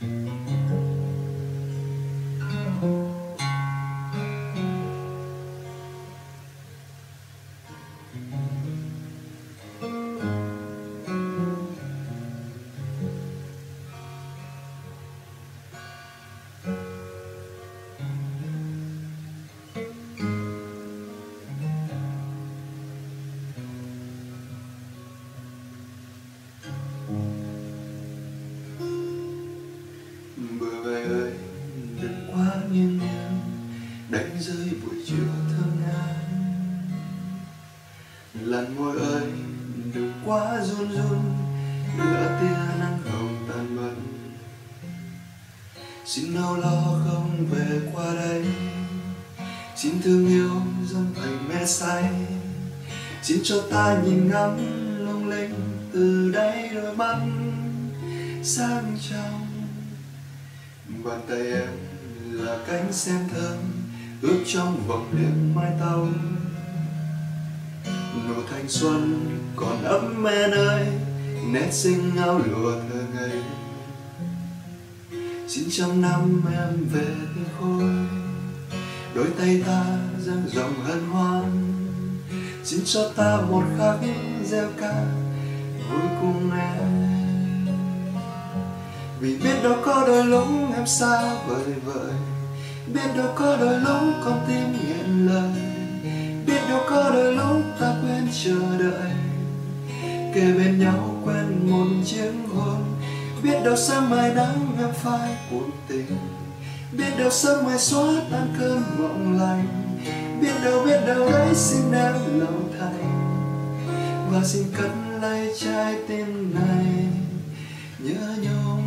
Mm-hmm. Bờ vai ấy đừng quá nghiêng nghiêng, đánh rơi buổi chiều thơm ngát. Làn môi ơi, đừng quá run run lửa tia nắng hồng tan mất xin đâu lo không về qua đây, xin thương yêu dâng thành mê say. Xin cho ta nhìn ngắm lung linh từ đây đôi mắt sang trong bàn tay em là cánh sen thơm ướp trong vòng đêm mai tàu nụ thanh xuân còn ấm men ơi nét xinh ngao lụa thơ ngây. Xin trăm năm em về tinh khôi, đôi tay ta dang rộng hân hoan. Xin cho ta một khắc gieo ca, vui cùng em vì biết đâu có đôi lúc em xa vời vợi biết đâu có đôi lúc con tim nghẹn lời. Biết đâu có đôi lúc ta quên chờ đợi. Kề bên nhau quen một chiếc hôn. Biết đâu sớm mai nắng em phai cuộc tình. Biết đâu sớm mai xóa tan cơn mộng lành. Biết đâu biết đâu đấy xin em lòng thành. Và xin cất lấy trái tim này. Nhớ nhung